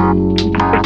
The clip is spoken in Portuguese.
Música